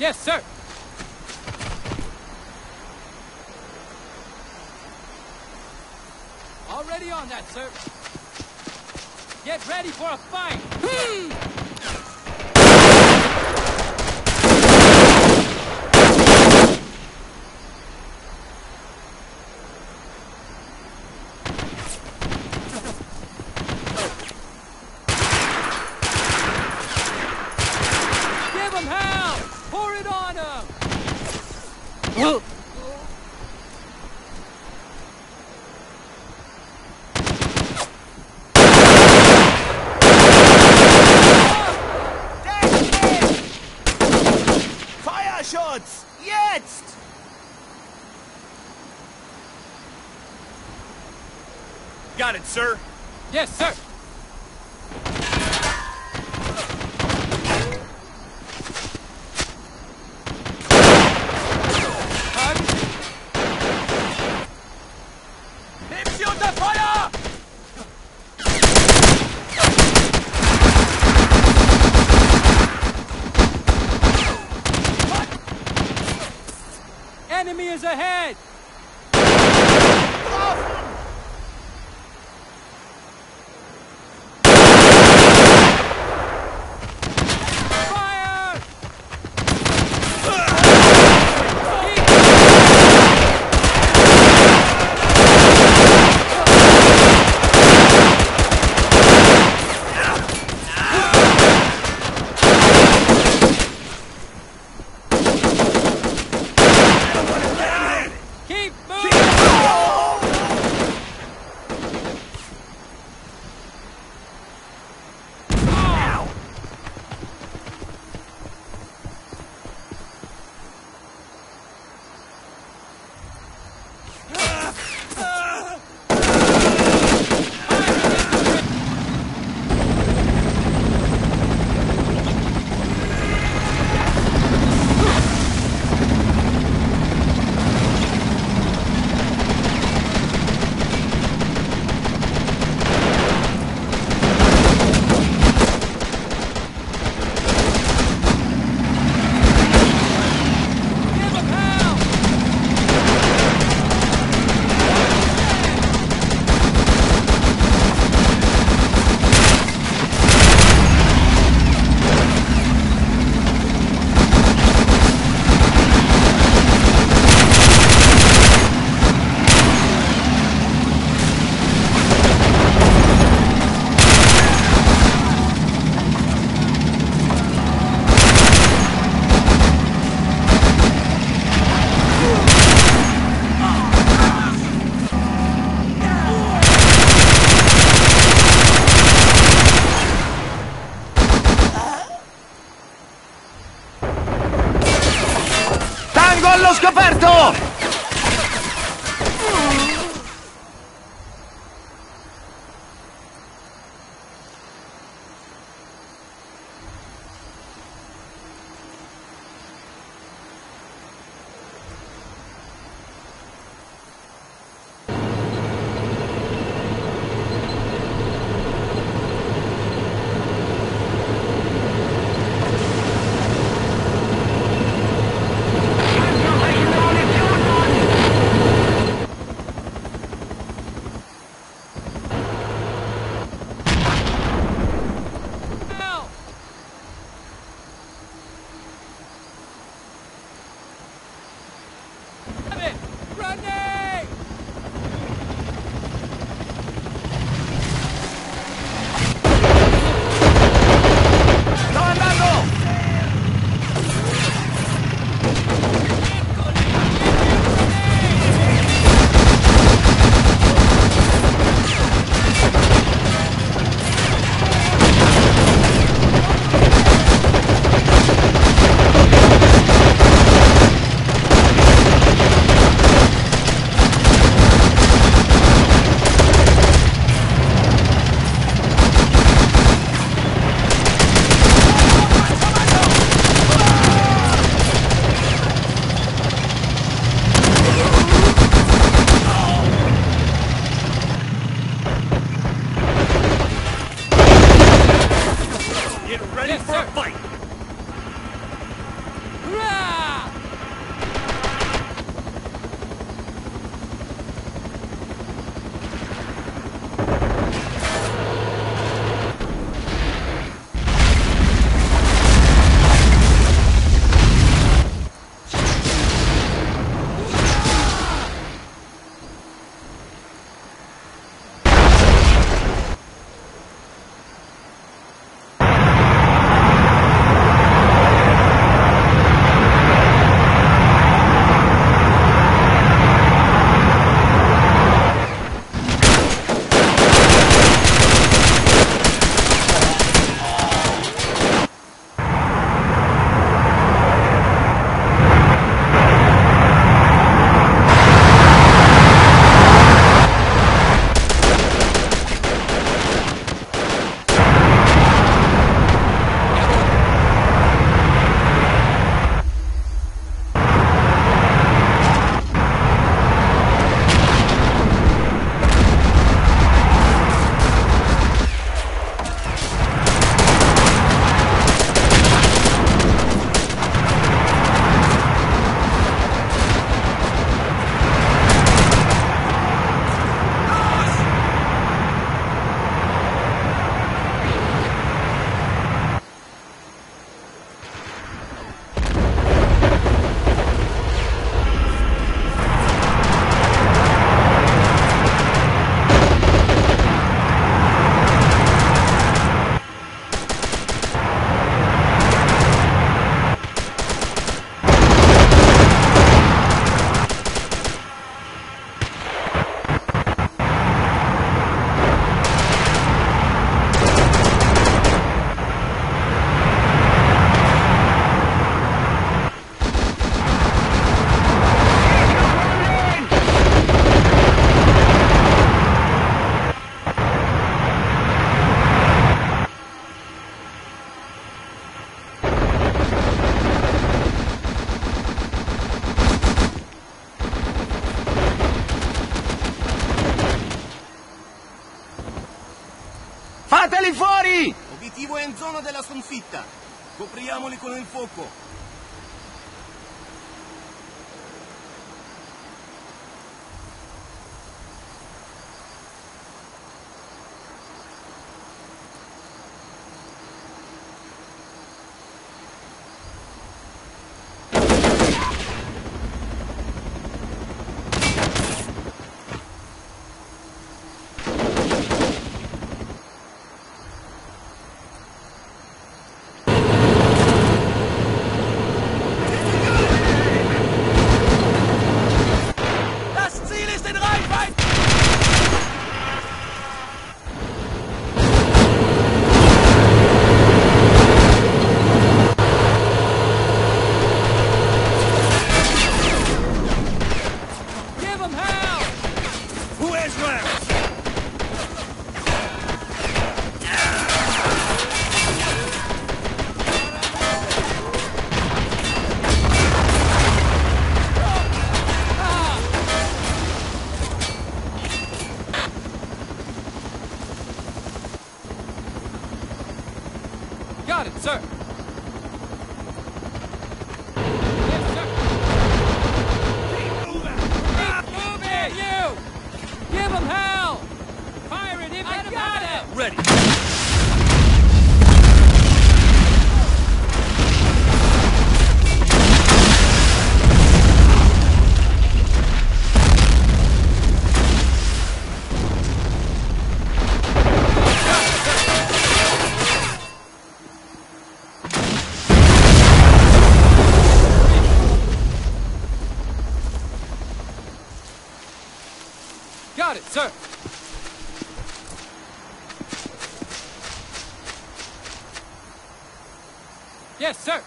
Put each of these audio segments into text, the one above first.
Yes, sir. Already on that, sir. Get ready for a fight! Hmm. Sir. Yes, sir! Fateli fuori! Obiettivo è in zona della sconfitta. Copriamoli con il fuoco. Ready. Yes, sir.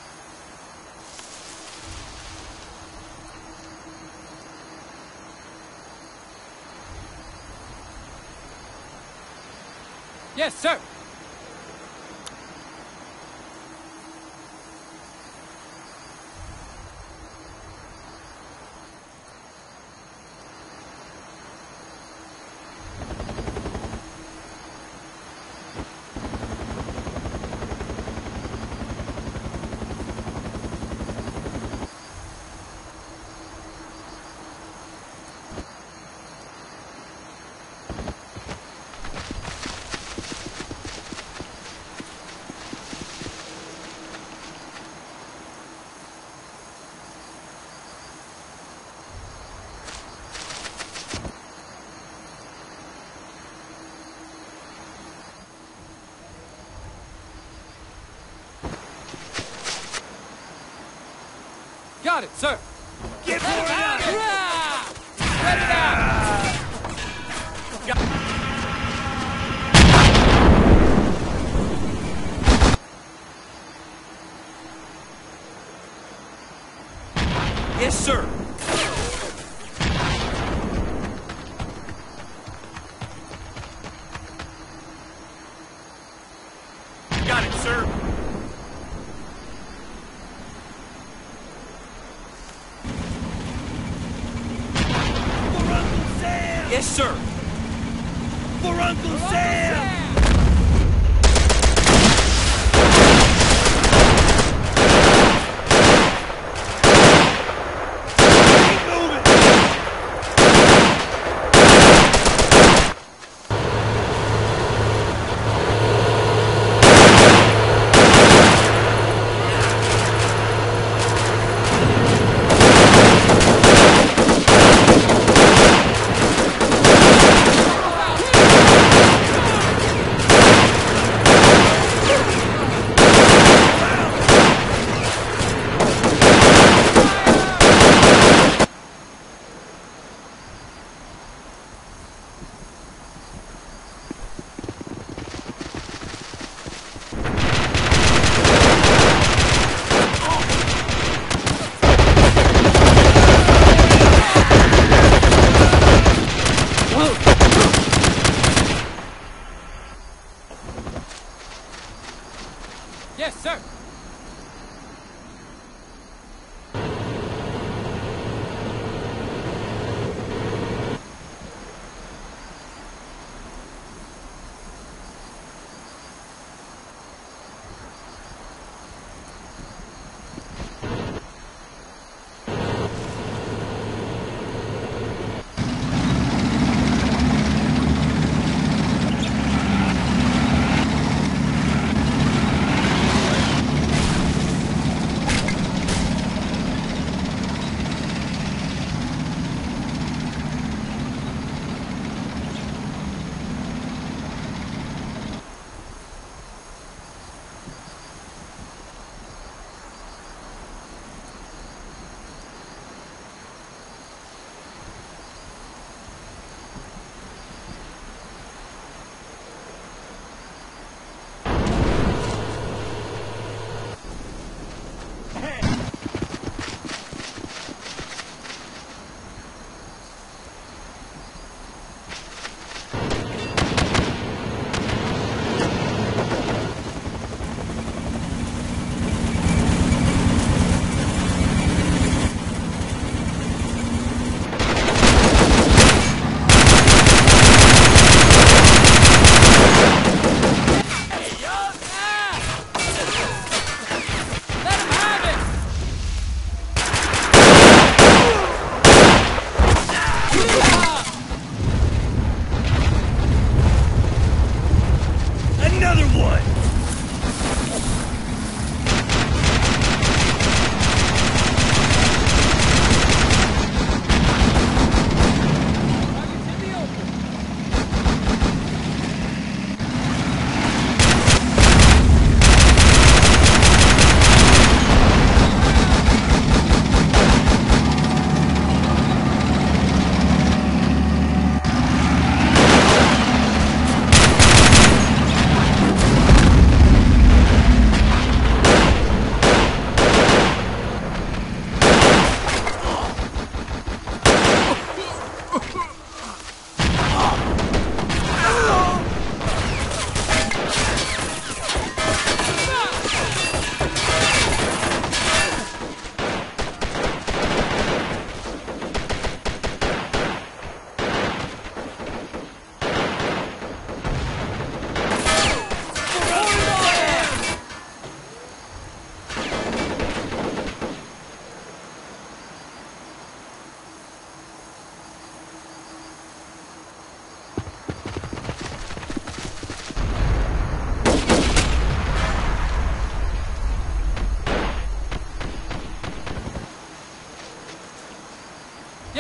Yes, sir. Got it, sir. Get more out! Spread it out! Yes, sir.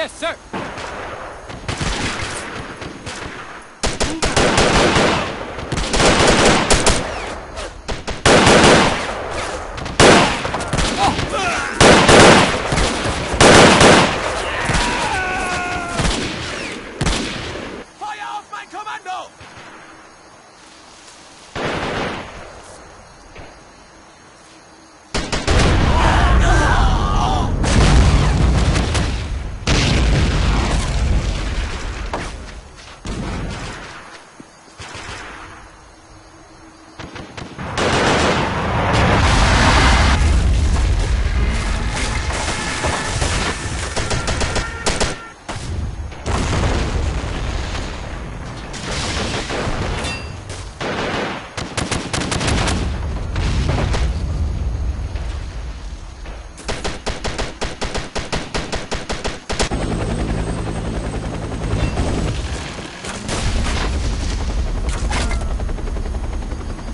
Yes, sir. Feuer auf mein Kommando!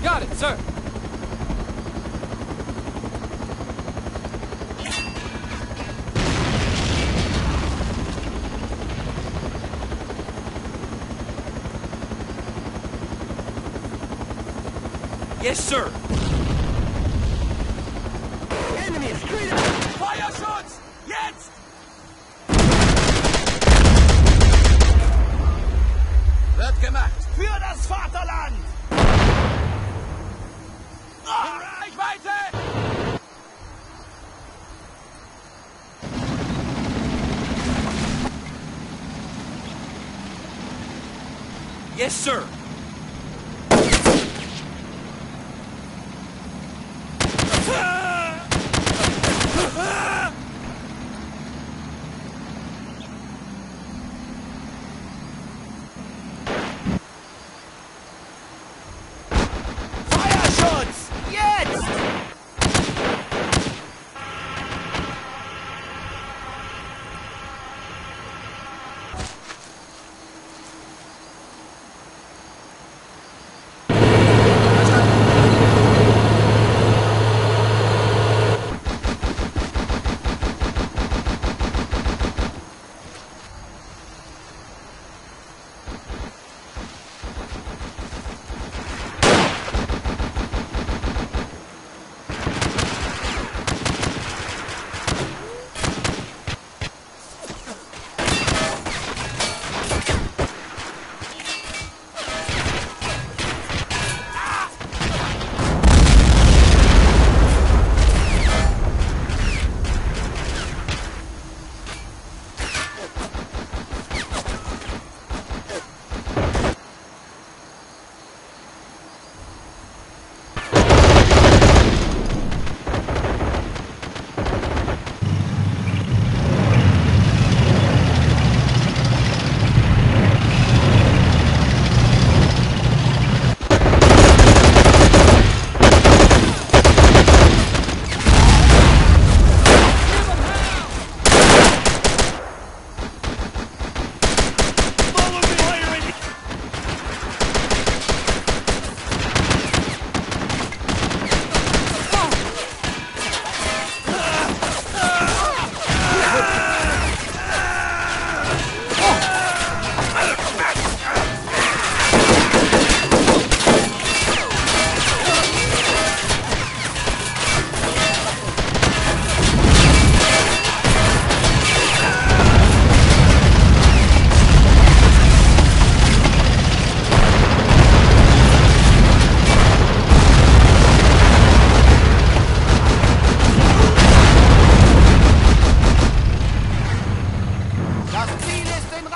Got it, sir. Yes, sir. Enemy is straight Feuerschutz! Jetzt! Wird gemacht. Für das Vaterland! Reichweite! Yes, sir.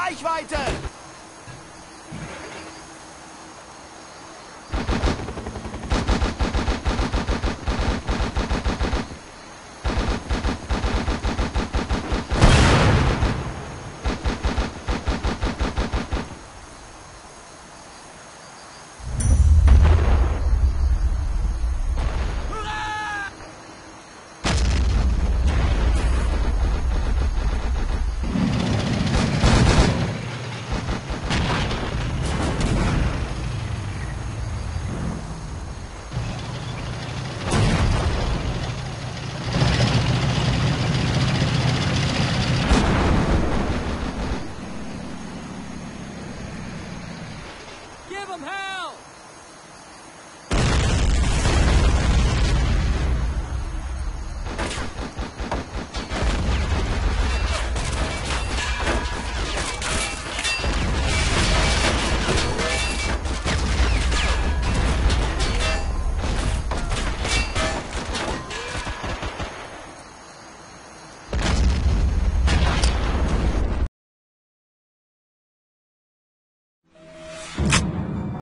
Reichweite!